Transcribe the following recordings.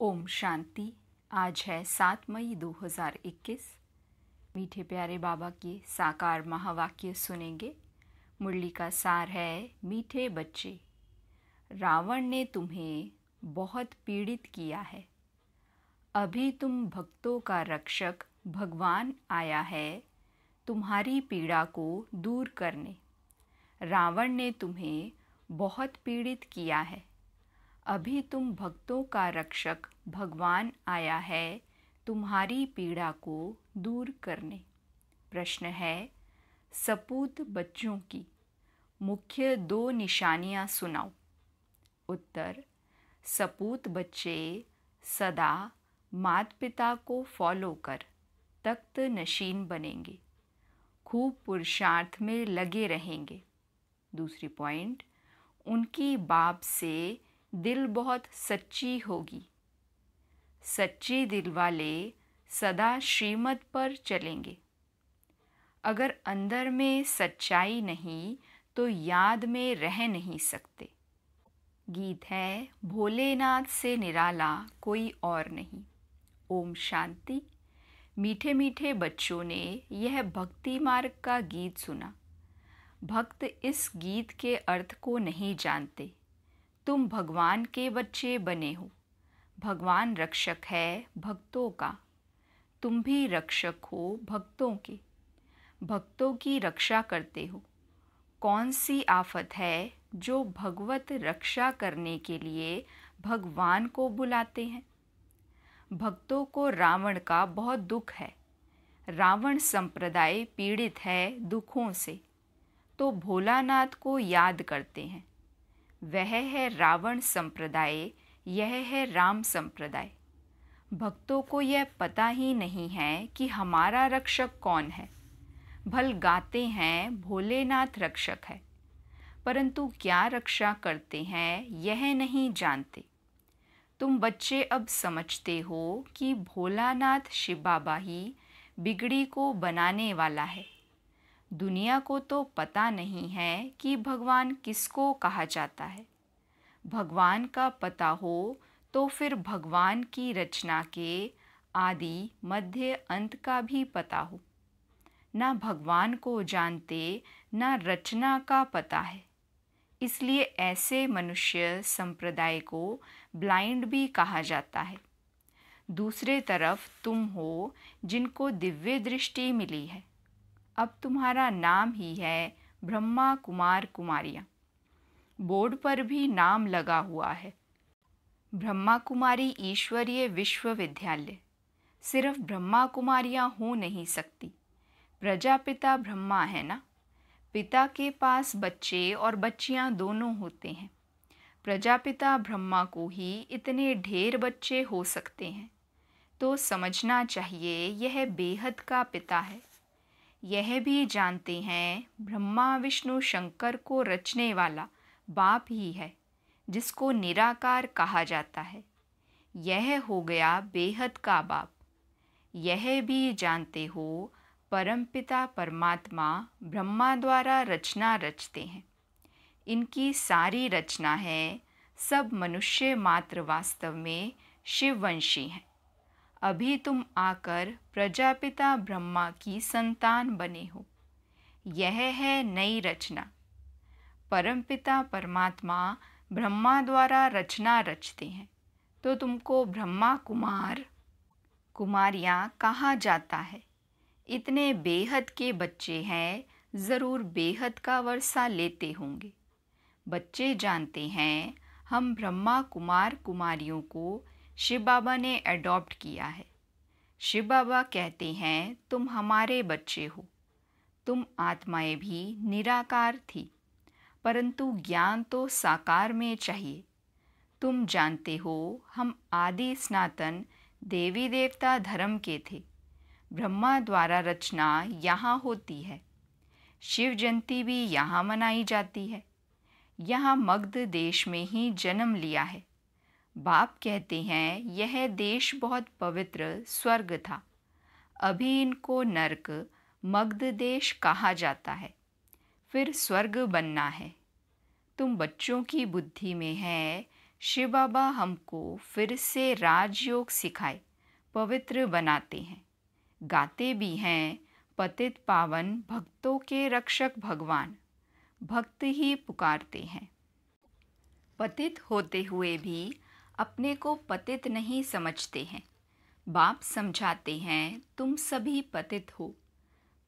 ओम शांति। आज है सात मई 2021 मीठे प्यारे बाबा के साकार महावाक्य सुनेंगे। मुरली का सार है मीठे बच्चे। रावण ने तुम्हें बहुत पीड़ित किया है। अभी तुम भक्तों का रक्षक भगवान आया है तुम्हारी पीड़ा को दूर करने। रावण ने तुम्हें बहुत पीड़ित किया है। अभी तुम भक्तों का रक्षक भगवान आया है, तुम्हारी पीड़ा को दूर करने। प्रश्न है, सपूत बच्चों की, मुख्य दो निशानियाँ सुनाओ। उत्तर, सपूत बच्चे सदा मात पिता को फॉलो कर तख्त नशीन बनेंगे, खूब पुरुषार्थ में लगे रहेंगे। दूसरी पॉइंट उनकी बाप से दिल बहुत सच्ची होगी। सच्चे दिल वाले सदा श्रीमत पर चलेंगे। अगर अंदर में सच्चाई नहीं तो याद में रह नहीं सकते। गीत है, भोलेनाथ से निराला कोई और नहीं। ओम शांति। मीठे मीठे बच्चों ने यह भक्ति मार्ग का गीत सुना। भक्त इस गीत के अर्थ को नहीं जानते। तुम भगवान के बच्चे बने हो। भगवान रक्षक है भक्तों का। तुम भी रक्षक हो भक्तों के। भक्तों की रक्षा करते हो। कौन सी आफत है जो भगवत रक्षा करने के लिए भगवान को बुलाते हैं? भक्तों को रावण का बहुत दुख है। रावण संप्रदाय पीड़ित है दुखों से। तो भोलानाथ को याद करते हैं। वह है रावण संप्रदाय, यह है राम संप्रदाय। भक्तों को यह पता ही नहीं है कि हमारा रक्षक कौन है। भल गाते हैं, भोलेनाथ रक्षक है। परंतु क्या रक्षा करते हैं, यह नहीं जानते। तुम बच्चे अब समझते हो कि भोलानाथ शिव बाबा ही बिगड़ी को बनाने वाला है। दुनिया को तो पता नहीं है कि भगवान किसको कहा जाता है। भगवान का पता हो तो फिर भगवान की रचना के आदि मध्य अंत का भी पता हो। ना भगवान को जानते, ना रचना का पता है। इसलिए ऐसे मनुष्य संप्रदाय को ब्लाइंड भी कहा जाता है। दूसरे तरफ़ तुम हो जिनको दिव्य दृष्टि मिली है। अब तुम्हारा नाम ही है ब्रह्मा कुमार कुमारियाँ। बोर्ड पर भी नाम लगा हुआ है। ब्रह्मा कुमारी ईश्वरीय विश्वविद्यालय। सिर्फ़ ब्रह्मा कुमारियाँ हो नहीं सकती। प्रजापिता ब्रह्मा है ना? पिता के पास बच्चे और बच्चियाँ दोनों होते हैं। प्रजापिता ब्रह्मा को ही इतने ढेर बच्चे हो सकते हैं। तो समझना चाहिए, यह बेहद का पिता है। यह भी जानते हैं, ब्रह्मा, विष्णु, शंकर को रचने वाला बाप ही है, जिसको निराकार कहा जाता है। यह हो गया बेहद का बाप। यह भी जानते हो, परमपिता परमात्मा ब्रह्मा द्वारा रचना रचते हैं। इनकी सारी रचना है, सब मनुष्य मात्र वास्तव में शिववंशी हैं। अभी तुम आकर प्रजापिता ब्रह्मा की संतान बने हो। यह है नई रचना। परमपिता परमात्मा ब्रह्मा द्वारा रचना रचते हैं। तो तुमको ब्रह्मा कुमार, कुमारियाँ कहा जाता है? इतने बेहद के बच्चे हैं, ज़रूर बेहद का वर्षा लेते होंगे। बच्चे जानते हैं, हम ब्रह्मा कुमार कुमारियों को शिव बाबा ने अडॉप्ट किया है। शिव बाबा कहते हैं, तुम हमारे बच्चे हो। तुम आत्माएँ भी निराकार थी, परंतु ज्ञान तो साकार में चाहिए। तुम जानते हो, हम आदि स्नातन देवी देवता धर्म के थे। ब्रह्मा द्वारा रचना यहाँ होती है। शिव जयंती भी यहाँ मनाई जाती है। यहाँ मग्ध देश में ही जन्म लिया है। बाप कहते हैं, यह देश बहुत पवित्र, स्वर्ग था। अभी इनको नरक मग्ध देश कहा जाता है। फिर स्वर्ग बनना है। तुम बच्चों की बुद्धि में है, शिव बाबा हमको फिर से राजयोग सिखाए, पवित्र बनाते हैं। गाते भी हैं, पतित पावन भक्तों के रक्षक भगवान, भक्त ही पुकारते हैं। पतित होते हुए भी अपने को पतित नहीं समझते हैं। बाप समझाते हैं, तुम सभी पतित हो।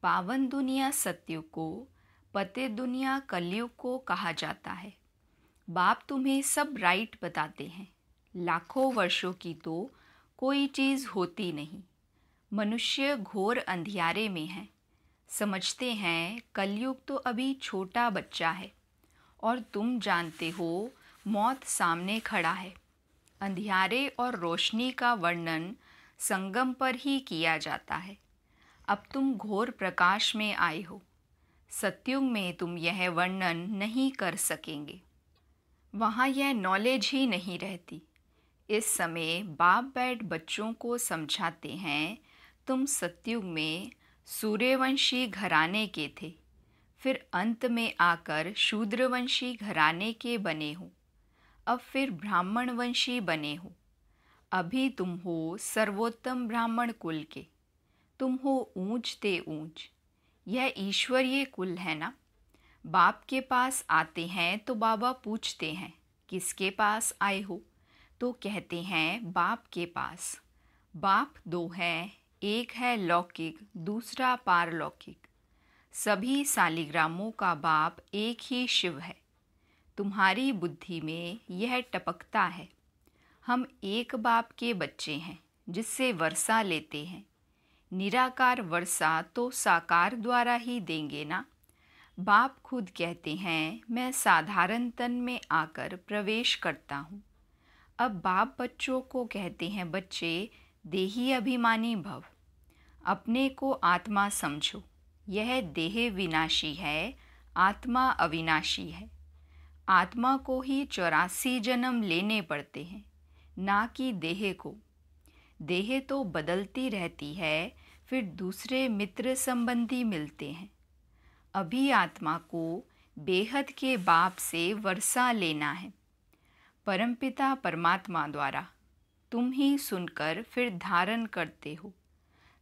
पावन दुनिया सत्य को पतित दुनिया कलयुग को कहा जाता है। बाप तुम्हें सब राइट बताते हैं। लाखों वर्षों की तो कोई चीज़ होती नहीं। मनुष्य घोर अंधियारे में है। समझते हैं, कलयुग तो अभी छोटा बच्चा है। और तुम जानते हो, मौत सामने खड़ा है। अंधियारे और रोशनी का वर्णन संगम पर ही किया जाता है। अब तुम घोर प्रकाश में आए हो। सत्युग में तुम यह वर्णन नहीं कर सकेंगे। वहाँ यह नॉलेज ही नहीं रहती। इस समय बाप बैठ बच्चों को समझाते हैं, तुम सत्युग में सूर्यवंशी घराने के थे। फिर अंत में आकर शूद्रवंशी घराने के बने हो। अब फिर ब्राह्मण वंशी बने हो। अभी तुम हो सर्वोत्तम ब्राह्मण कुल के। तुम हो ऊंच ते ऊंच। यह ईश्वरीय कुल है ना? बाप के पास आते हैं तो बाबा पूछते हैं, किसके पास आए हो? तो कहते हैं बाप के पास। बाप दो हैं, एक है लौकिक, दूसरा पारलौकिक। सभी सालिग्रामों का बाप एक ही शिव है। तुम्हारी बुद्धि में यह टपकता है। हम एक बाप के बच्चे हैं, जिससे वर्षा लेते हैं। निराकार वर्षा तो साकार द्वारा ही देंगे ना? बाप खुद कहते हैं, मैं साधारण तन में आकर प्रवेश करता हूँ। अब बाप बच्चों को कहते हैं, बच्चे, देही अभिमानी भव। अपने को आत्मा समझो। यह देह विनाशी है, आत्मा अविनाशी है। आत्मा को ही चौरासी जन्म लेने पड़ते हैं, ना कि देह को। देह तो बदलती रहती है, फिर दूसरे मित्र संबंधी मिलते हैं। अभी आत्मा को बेहद के बाप से वर्षा लेना है। परमपिता परमात्मा द्वारा तुम ही सुनकर फिर धारण करते हो।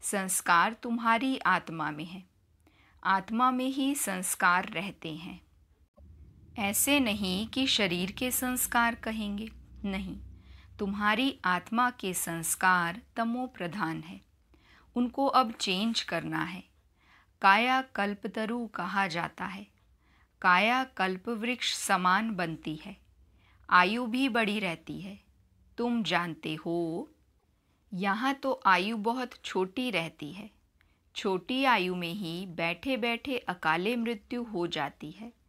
संस्कार तुम्हारी आत्मा में है। आत्मा में ही संस्कार रहते हैं। ऐसे नहीं कि शरीर के संस्कार कहेंगे। नहीं, तुम्हारी आत्मा के संस्कार तमो प्रधान है। उनको अब चेंज करना है। काया कल्पतरु कहा जाता है। काया कल्प वृक्ष समान बनती है। आयु भी बड़ी रहती है। तुम जानते हो, यहाँ तो आयु बहुत छोटी रहती है। छोटी आयु में ही बैठे बैठे अकाले मृत्यु हो जाती है।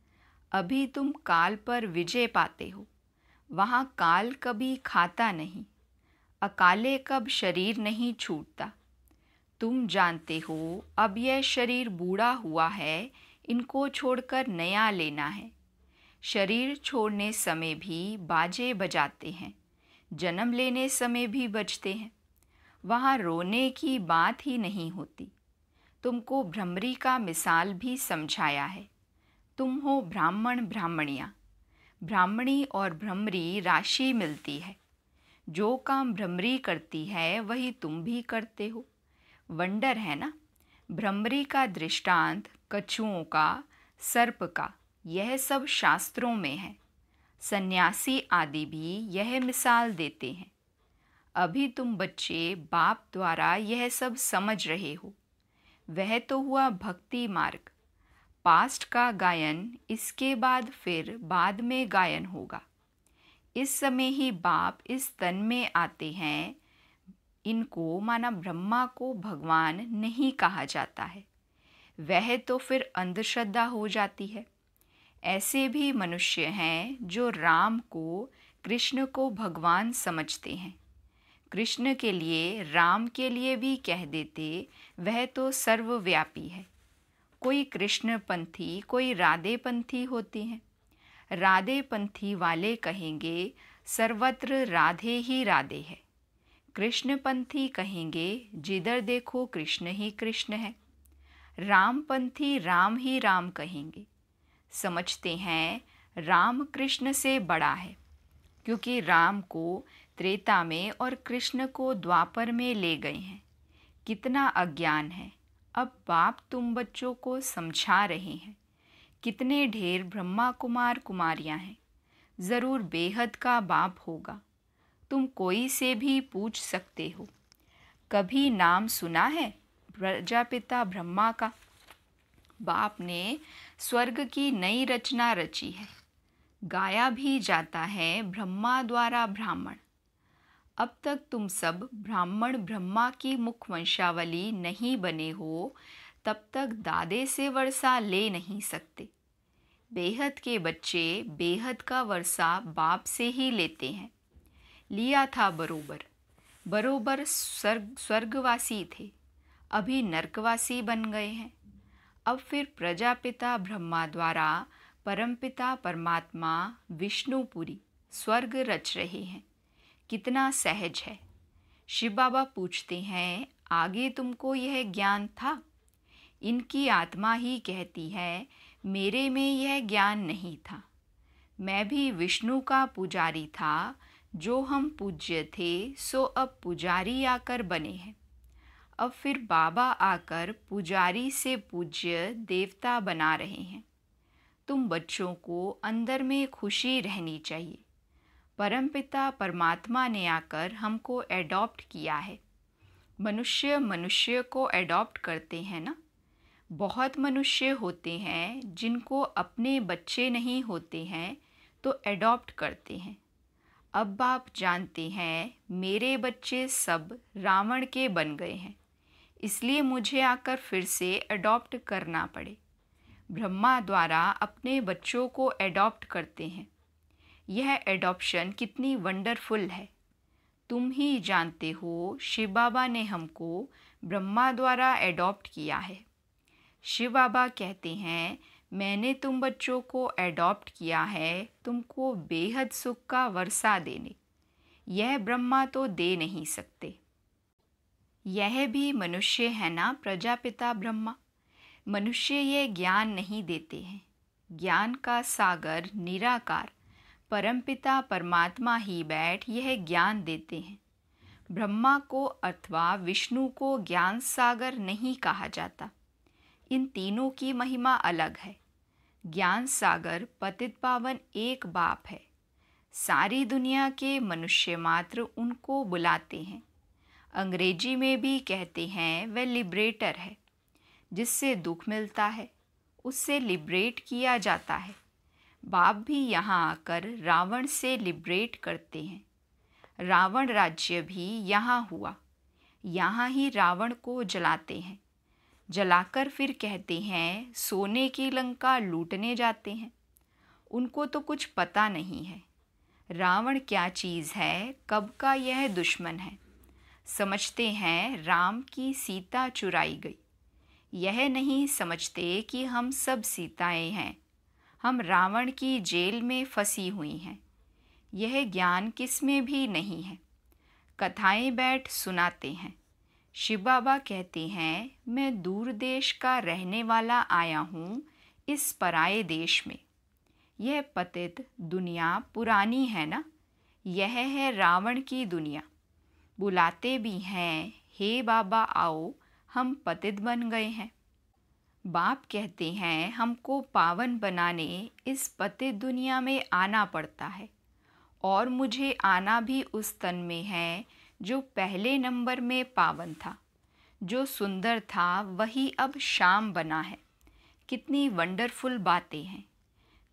अभी तुम काल पर विजय पाते हो। वहाँ काल कभी खाता नहीं। अकाले कब शरीर नहीं छूटता। तुम जानते हो, अब यह शरीर बूढ़ा हुआ है, इनको छोड़कर नया लेना है। शरीर छोड़ने समय भी बाजे बजाते हैं, जन्म लेने समय भी बजते हैं। वहाँ रोने की बात ही नहीं होती। तुमको भ्रमरी का मिसाल भी समझाया है। तुम हो ब्राह्मण ब्राह्मणिया। ब्राह्मणी और भ्रमरी राशि मिलती है। जो काम भ्रमरी करती है, वही तुम भी करते हो। वंडर है ना? भ्रमरी का दृष्टांत कछुओं का, सर्प का, यह सब शास्त्रों में है। सन्यासी आदि भी यह मिसाल देते हैं। अभी तुम बच्चे बाप द्वारा यह सब समझ रहे हो। वह तो हुआ भक्ति मार्ग। पास्ट का गायन इसके बाद फिर बाद में गायन होगा। इस समय ही बाप इस तन में आते हैं। इनको माना ब्रह्मा को भगवान नहीं कहा जाता है। वह तो फिर अंधश्रद्धा हो जाती है। ऐसे भी मनुष्य हैं जो राम को, कृष्ण को भगवान समझते हैं। कृष्ण के लिए, राम के लिए भी कह देते, वह तो सर्वव्यापी है। कोई कृष्ण पंथी कोई राधे पंथी होती हैं। राधे पंथी वाले कहेंगे, सर्वत्र राधे ही राधे है। कृष्ण पंथी कहेंगे, जिधर देखो कृष्ण ही कृष्ण है। राम पंथी राम ही राम कहेंगे। समझते हैं, राम कृष्ण से बड़ा है, क्योंकि राम को त्रेता में और कृष्ण को द्वापर में ले गए हैं। कितना अज्ञान है। अब बाप तुम बच्चों को समझा रहे हैं। कितने ढेर ब्रह्मा कुमार कुमारियाँ हैं। ज़रूर बेहद का बाप होगा। तुम कोई से भी पूछ सकते हो। कभी नाम सुना है प्रजापिता ब्रह्मा का? बाप ने स्वर्ग की नई रचना रची है। गाया भी जाता है ब्रह्मा द्वारा ब्राह्मण। अब तक तुम सब ब्राह्मण ब्रह्मा की मुख वंशावली नहीं बने हो, तब तक दादे से वर्षा ले नहीं सकते। बेहद के बच्चे बेहद का वर्षा बाप से ही लेते हैं। लिया था बरोबर। बरोबर स्वर्ग, स्वर्गवासी थे। अभी नरकवासी बन गए हैं। अब फिर प्रजापिता ब्रह्मा द्वारा परमपिता परमात्मा विष्णुपुरी स्वर्ग रच रहे हैं। कितना सहज है। शिव बाबा पूछते हैं, आगे तुमको यह ज्ञान था? इनकी आत्मा ही कहती है, मेरे में यह ज्ञान नहीं था। मैं भी विष्णु का पुजारी था, जो हम पूज्य थे, सो अब पुजारी आकर बने हैं। अब फिर बाबा आकर पुजारी से पूज्य देवता बना रहे हैं। तुम बच्चों को अंदर में खुशी रहनी चाहिए। परमपिता परमात्मा ने आकर हमको एडॉप्ट किया है। मनुष्य मनुष्य को एडॉप्ट करते हैं ना? बहुत मनुष्य होते हैं, जिनको अपने बच्चे नहीं होते हैं तो एडॉप्ट करते हैं। अब आप जानते हैं, मेरे बच्चे सब रावण के बन गए हैं। इसलिए मुझे आकर फिर से अडॉप्ट करना पड़े। ब्रह्मा द्वारा अपने बच्चों को एडॉप्ट करते हैं। यह एडॉप्शन कितनी वंडरफुल है। तुम ही जानते हो, शिव बाबा ने हमको ब्रह्मा द्वारा एडॉप्ट किया है। शिव बाबा कहते हैं, मैंने तुम बच्चों को एडॉप्ट किया है, तुमको बेहद सुख का वर्षा देने। यह ब्रह्मा तो दे नहीं सकते। यह भी मनुष्य है ना प्रजापिता ब्रह्मा? मनुष्य ये ज्ञान नहीं देते हैं। ज्ञान का सागर निराकार। परमपिता परमात्मा ही बैठ यह ज्ञान देते हैं। ब्रह्मा को अथवा विष्णु को ज्ञान सागर नहीं कहा जाता। इन तीनों की महिमा अलग है। ज्ञान सागर पतित पावन एक बाप है। सारी दुनिया के मनुष्य मात्र उनको बुलाते हैं। अंग्रेज़ी में भी कहते हैं, वह लिबरेटर है। जिससे दुख मिलता है, उससे लिबरेट किया जाता है। बाप भी यहाँ आकर रावण से लिबरेट करते हैं। रावण राज्य भी यहाँ हुआ। यहाँ ही रावण को जलाते हैं। जलाकर फिर कहते हैं, सोने की लंका लूटने जाते हैं। उनको तो कुछ पता नहीं है। रावण क्या चीज़ है, कब का यह दुश्मन है? समझते हैं राम की सीता चुराई गई। यह नहीं समझते कि हम सब सीताएँ हैं। हम रावण की जेल में फंसी हुई हैं। यह ज्ञान किसमें भी नहीं है। कथाएँ बैठ सुनाते हैं। शिव बाबा कहते हैं, मैं दूर देश का रहने वाला आया हूँ, इस पराए देश में। यह पतित दुनिया पुरानी है ना? यह है रावण की दुनिया। बुलाते भी हैं, हे बाबा आओ, हम पतित बन गए हैं। बाप कहते हैं, हमको पावन बनाने इस पतित दुनिया में आना पड़ता है। और मुझे आना भी उस तन में है, जो पहले नंबर में पावन था। जो सुंदर था, वही अब शाम बना है। कितनी वंडरफुल बातें हैं।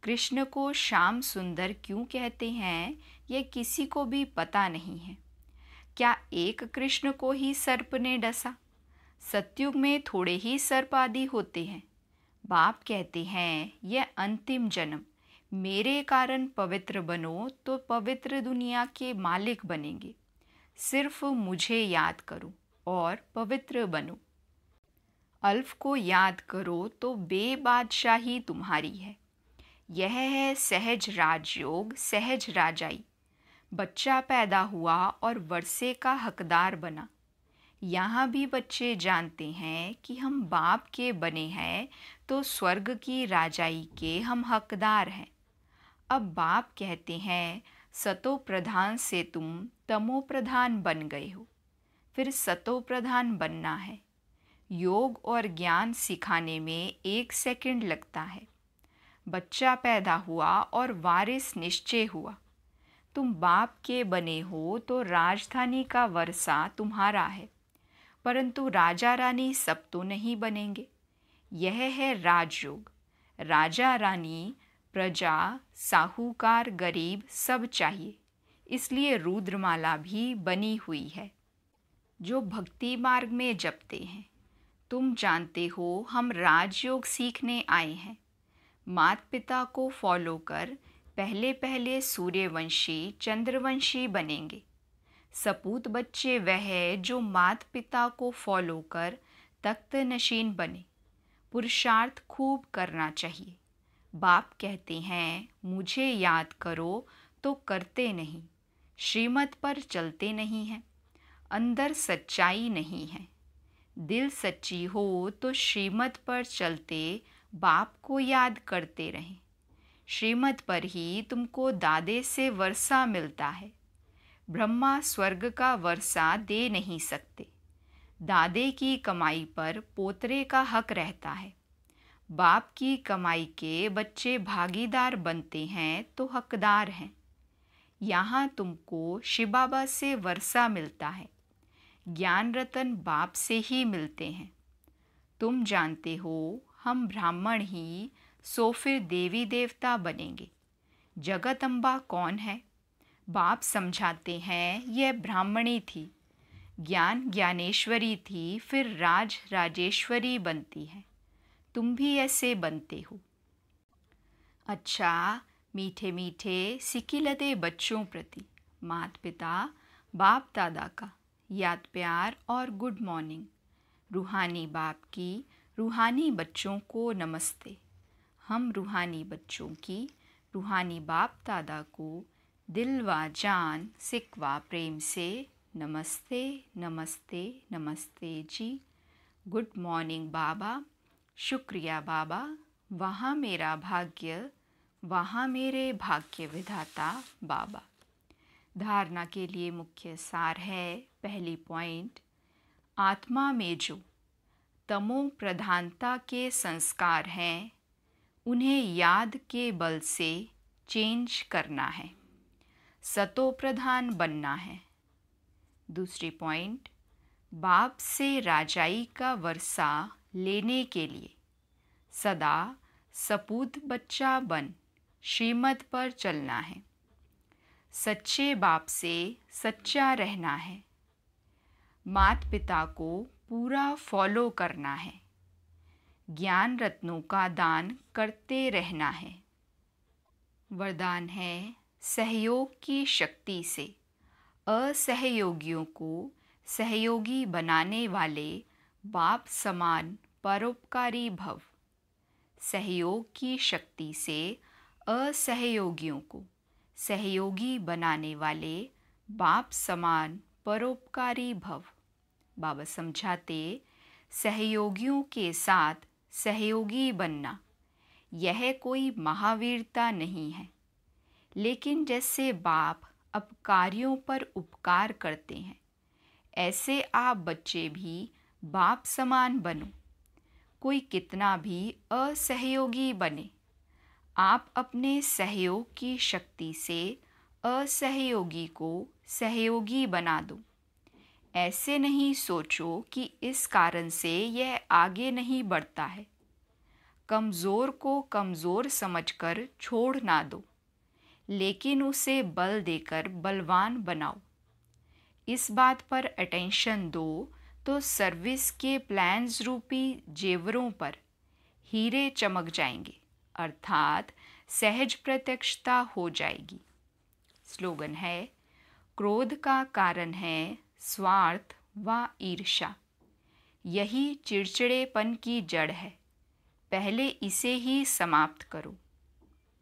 कृष्ण को शाम सुंदर क्यों कहते हैं यह किसी को भी पता नहीं है। क्या एक कृष्ण को ही सर्प ने डसा? सत्युग में थोड़े ही सर्प आदि होते हैं। बाप कहते हैं, यह अंतिम जन्म। मेरे कारण पवित्र बनो तो पवित्र दुनिया के मालिक बनेंगे। सिर्फ़ मुझे याद करो और पवित्र बनो। अल्फ को याद करो तो बेबादशाही तुम्हारी है। यह है सहज राजयोग, सहज राजाई। बच्चा पैदा हुआ और वर्षे का हकदार बना। यहाँ भी बच्चे जानते हैं कि हम बाप के बने हैं तो स्वर्ग की राजाई के हम हकदार हैं। अब बाप कहते हैं सतो प्रधान से तुम तमो प्रधान बन गए हो। फिर सतो प्रधान बनना है। योग और ज्ञान सिखाने में एक सेकंड लगता है। बच्चा पैदा हुआ और वारिस निश्चय हुआ। तुम बाप के बने हो तो राजधानी का वर्षा तुम्हारा है। परंतु राजा रानी सब तो नहीं बनेंगे। यह है राजयोग। राजा रानी प्रजा, साहूकार, गरीब सब चाहिए। इसलिए रुद्रमाला भी बनी हुई है। जो भक्ति मार्ग में जपते हैं। तुम जानते हो हम राजयोग सीखने आए हैं। मात पिता को फॉलो कर पहले पहले सूर्यवंशी, चंद्रवंशी बनेंगे। सपूत बच्चे वह जो मात पिता को फॉलो कर तख्त नशीन बने। पुरुषार्थ खूब करना चाहिए। बाप कहते हैं, मुझे याद करो तो करते नहीं। श्रीमत पर चलते नहीं हैं। अंदर सच्चाई नहीं है। दिल सच्ची हो तो श्रीमत पर चलते बाप को याद करते रहें। श्रीमत पर ही तुमको दादे से वर्षा मिलता है। ब्रह्मा स्वर्ग का वर्षा दे नहीं सकते। दादे की कमाई पर पोतरे का हक रहता है। बाप की कमाई के बच्चे भागीदार बनते हैं तो हकदार हैं। यहाँ तुमको शिव बाबा से वर्षा मिलता है। ज्ञान रतन बाप से ही मिलते हैं। तुम जानते हो, हम ब्राह्मण ही सो फिर देवी देवता बनेंगे। जगत अम्बा कौन है? बाप समझाते हैं, यह ब्राह्मणी थी। ज्ञान ज्ञानेश्वरी थी, फिर राज राजेश्वरी बनती है। तुम भी ऐसे बनते हो। अच्छा मीठे मीठे सिकिलते बच्चों प्रति। मात पिता बाप दादा का। याद प्यार और गुड मॉर्निंग। रूहानी बाप की, रूहानी बच्चों को नमस्ते। हम रूहानी बच्चों की, रूहानी बाप दादा को दिल व जान सिक व प्रेम से। नमस्ते नमस्ते नमस्ते जी। गुड मॉर्निंग बाबा। शुक्रिया बाबा। वहाँ मेरा भाग्य, वहाँ मेरे भाग्य विधाता बाबा। धारणा के लिए मुख्य सार है पहली पॉइंट। आत्मा में जो तमो प्रधानता के संस्कार हैं, उन्हें याद के बल से चेंज करना है। सतो प्रधान बनना है। दूसरी पॉइंट बाप से राजाई का वर्षा लेने के लिए। सदा सपूत बच्चा बन, श्रीमत पर चलना है। सच्चे बाप से सच्चा रहना है। मात पिता को पूरा फॉलो करना है। ज्ञान रत्नों का दान करते रहना है। वरदान है सहयोग की शक्ति से। असहयोगियों को सहयोगी बनाने वाले बाप समान परोपकारी भव। सहयोग की शक्ति से असहयोगियों को सहयोगी बनाने वाले बाप समान परोपकारी भव। बाबा समझाते, सहयोगियों के साथ सहयोगी बनना, यह कोई महावीरता नहीं है। लेकिन जैसे बाप अपकारियों पर उपकार करते हैं, ऐसे आप बच्चे भी बाप समान बनो। कोई कितना भी असहयोगी बने, आप अपने सहयोग की शक्ति से असहयोगी को सहयोगी बना दो। ऐसे नहीं सोचो कि इस कारण से यह आगे नहीं बढ़ता है। कमज़ोर को कमज़ोर समझकर छोड़ ना दो। लेकिन उसे बल देकर बलवान बनाओ। इस बात पर अटेंशन दो तो सर्विस के प्लान्स रूपी जेवरों पर हीरे चमक जाएँगे, अर्थात सहज प्रत्यक्षता हो जाएगी। स्लोगन है, क्रोध का कारण है स्वार्थ व ईर्षा यही चिड़चिड़ेपन की जड़ है। पहले इसे ही समाप्त करो।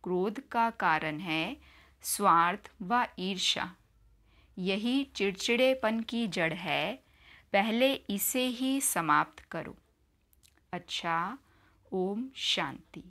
क्रोध का कारण है स्वार्थ व ईर्ष्या। यही चिड़चिड़ेपन की जड़ है, पहले इसे ही समाप्त करो। अच्छा ओम शांति।